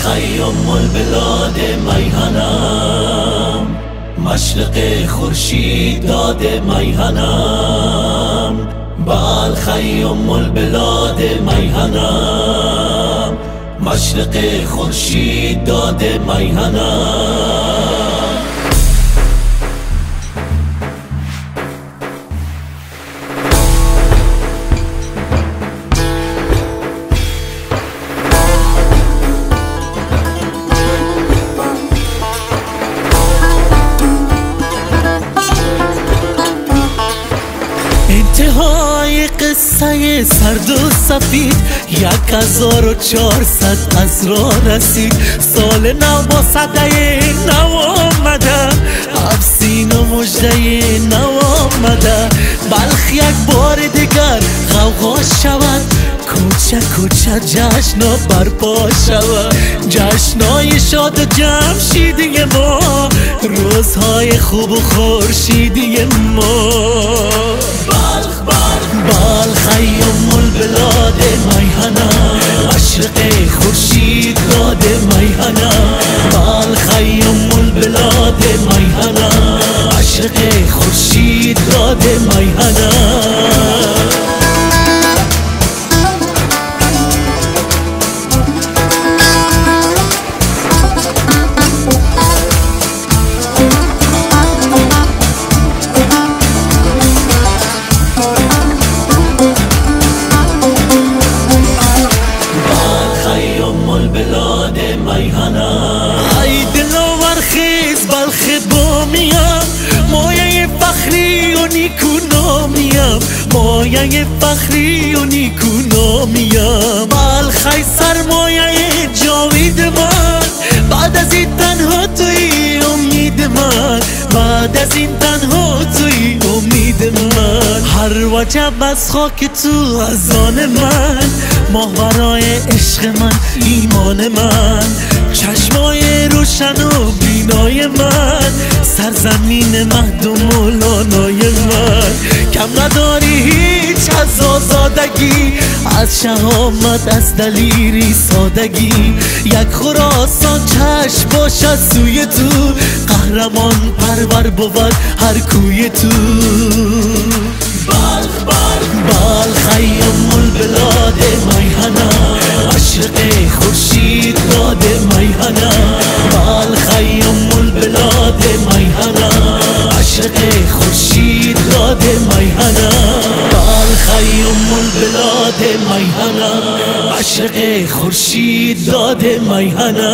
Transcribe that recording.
خیام البلاد میهنم. مشرق خورشید داد میهنم. بال خیام البلاد میهنم. مشرق خورشید داد میهنم. انتهای قصه سرد و سفید یک هزار و چهارصد از را رسید. سال نو با صده نو آمده افسین و مجده نو آمده. بلخ یک بار دیگر غوغا شود کوچه کوچه جشنا برپا شود. جشنای شاد و جمشیدی ما روزهای خوب و خورشیدی ما. البلاد يهنا طال خي أم البلاد يهنا عشقي خورشيد راد ميهنة. مایه فخری و نیکو نامیم بلخی سرمایه جاوید من. بعد از این تنها توی امید من. بعد از این تنها توی امید من. هر وجب از خاک تو از آن من. ماهورای عشق من ایمان من. چشمای روشن و بینای من. سرزمین مهد و مولانای من. کم نداری هیچ. از آزادگی از شهامت از دلیری سادگی. یک خراسان چشم باشد سوی تو قهرمان پرور بود هر کوی تو. بلخ بلخ بال خیام البلاد میهنه خورشید داد میهنه